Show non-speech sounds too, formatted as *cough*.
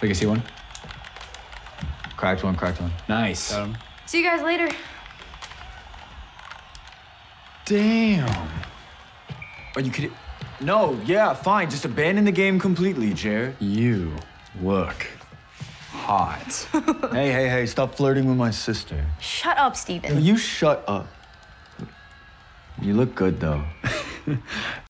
Think I see one? Cracked one, cracked one. Nice. Got him. See you guys later. Damn. Are you kidding? No, yeah, fine. Just abandon the game completely, Jere. You look hot. *laughs* hey, hey, hey, stop flirting with my sister. Shut up, Steven. You shut up. You look good, though. *laughs*